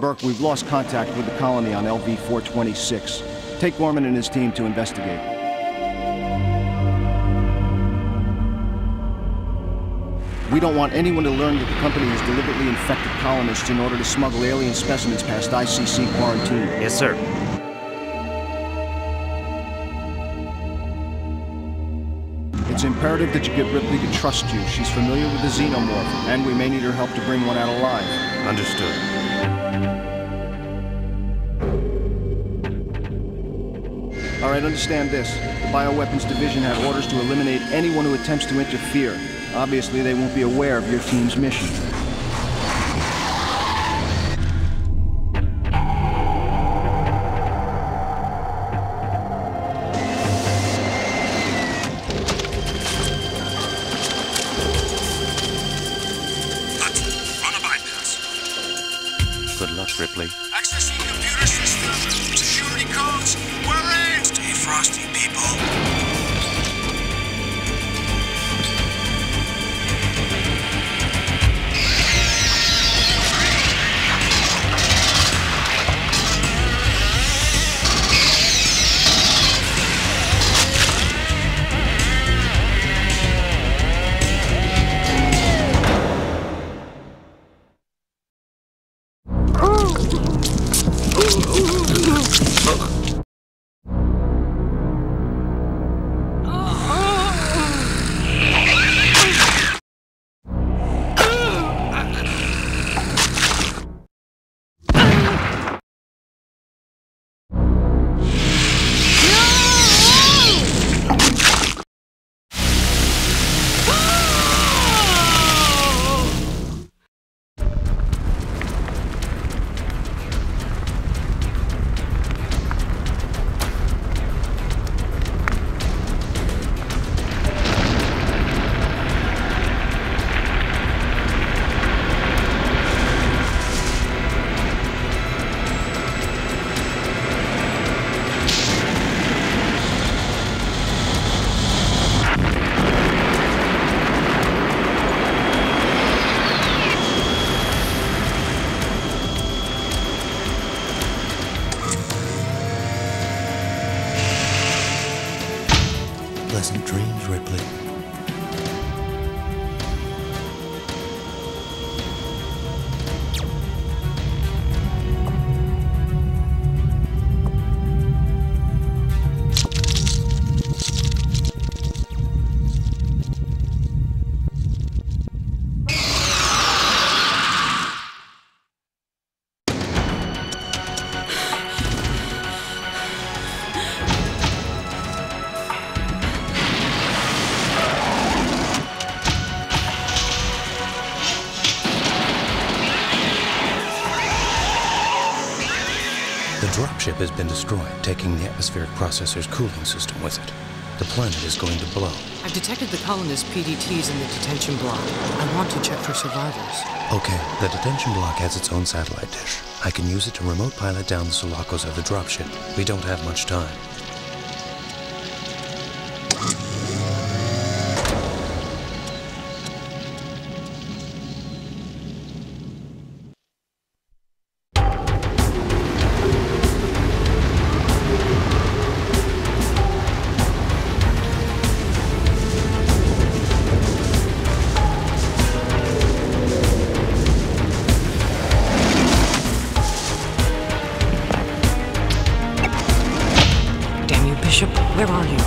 Burke, we've lost contact with the colony on LV-426. Take Gorman and his team to investigate. We don't want anyone to learn that the company has deliberately infected colonists in order to smuggle alien specimens past ICC quarantine. Yes, sir. It's imperative that you get Ripley to trust you. She's familiar with the xenomorph, and we may need her help to bring one out alive. Understood. All right, understand this. The Bioweapons Division had orders to eliminate anyone who attempts to interfere. Obviously, they won't be aware of your team's mission. Hudson, run a bypass. Good luck, Ripley. Look. Pleasant dreams, Ripley. The dropship has been destroyed, taking the atmospheric processor's cooling system with it. The planet is going to blow. I've detected the colonist PDTs in the detention block. I want to check for survivors. Okay, the detention block has its own satellite dish. I can use it to remote pilot down the Sulaco's of the dropship. We don't have much time. Where are you?